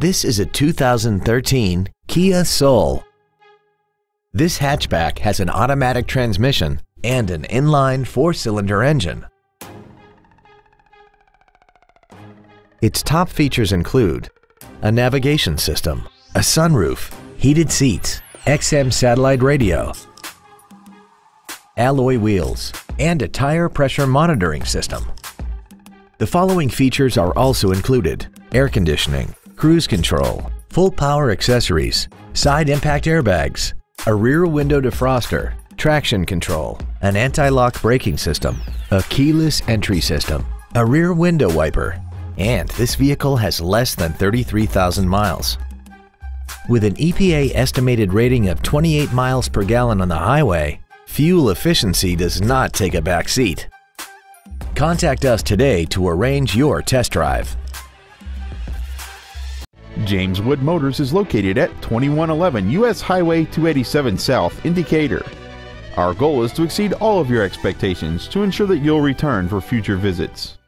This is a 2013 Kia Soul. This hatchback has an automatic transmission and an inline four-cylinder engine. Its top features include a navigation system, a sunroof, heated seats, XM satellite radio, alloy wheels, and a tire pressure monitoring system. The following features are also included air conditioning, cruise control, full power accessories, side impact airbags, a rear window defroster, traction control, an anti-lock braking system, a keyless entry system, a rear window wiper, and this vehicle has less than 33,000 miles. With an EPA estimated rating of 28 miles per gallon on the highway, fuel efficiency does not take a back seat. Contact us today to arrange your test drive. James Wood Motors is located at 2111 US Highway 287 South in Decatur. Our goal is to exceed all of your expectations to ensure that you'll return for future visits.